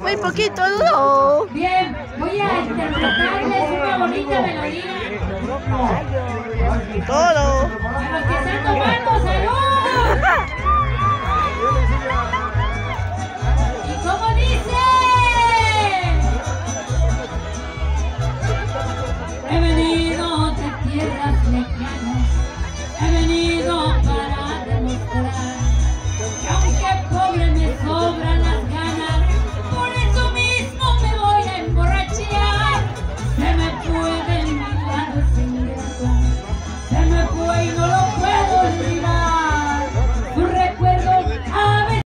Muy poquito, no. Bien, voy a interpretarles una bonita melodía. Todo.